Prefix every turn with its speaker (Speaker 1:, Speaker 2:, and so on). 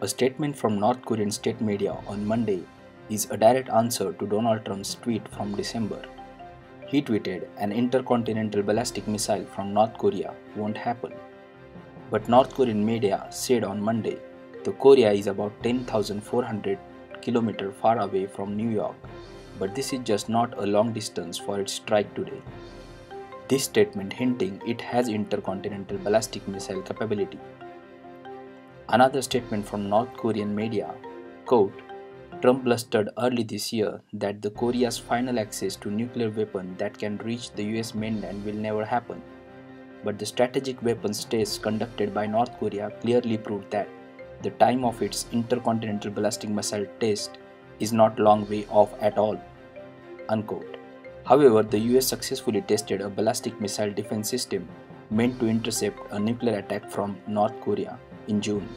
Speaker 1: A statement from North Korean state media on Monday is a direct answer to Donald Trump's tweet from December. He tweeted, An intercontinental ballistic missile from North Korea won't happen. But North Korean media said on Monday the Korea is about 10,400 km far away from New York, but this is just not a long distance for its strike today. This statement hinting it has intercontinental ballistic missile capability. Another statement from North Korean media, quote, Trump blustered early this year that the Korea's final access to nuclear weapon that can reach the US mainland will never happen. But the strategic weapons tests conducted by North Korea clearly proved that the time of its intercontinental ballistic missile test is not long way off at all. Unquote. However, the US successfully tested a ballistic missile defense system meant to intercept a nuclear attack from North Korea in June.